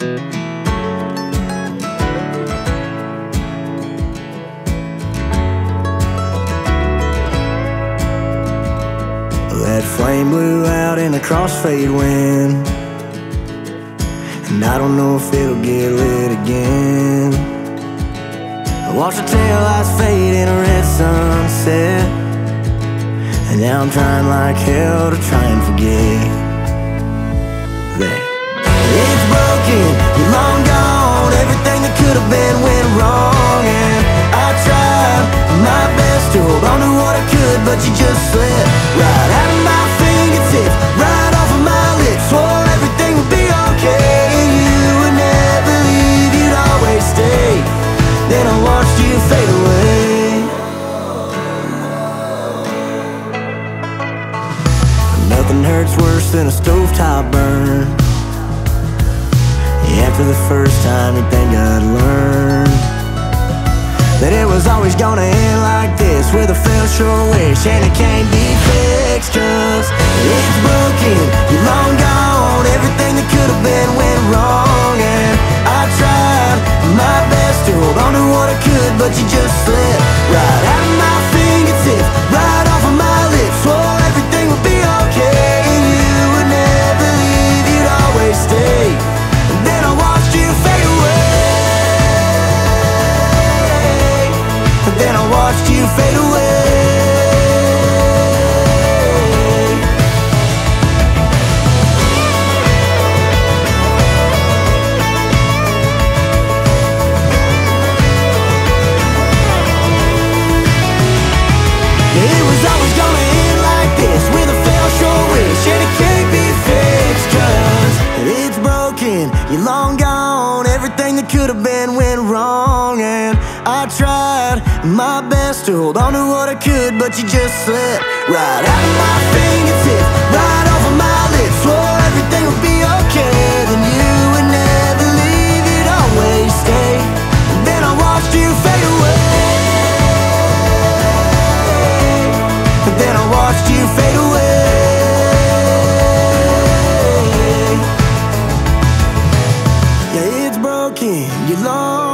That flame blew out in a crossfade wind. And I don't know if it'll get lit again. I watched the tail lights fade in a red sunset. And now I'm trying like hell to try and forget That Could have been went wrong And I tried my best to hold on to what I could But you just slipped right out of my fingertips Right off of my lips. Swore everything would be okay. You would never leave, you'd always stay. Then I watched you fade away. Nothing hurts worse than a stovetop burn after the first time you think I'd learned That it was always gonna end like this With a fell short wish and it can't be fixed Cause it's broken, you're long gone. Everything that could have been went wrong And I tried my best to hold on to what I could But you just slipped And then I watched you fade away. It was always gonna end like this With a fell wish And can't be fixed it's broken, you're long gone. Everything that could have been went wrong And I tried my best to hold on to what I could But you just slipped right out of my fingertips Right off of my lips. Swore everything would be okay Then you would never leave, you'd always. Stay. And then I watched you fade away. And then I watched you fade away. Yeah, it's broken, you're long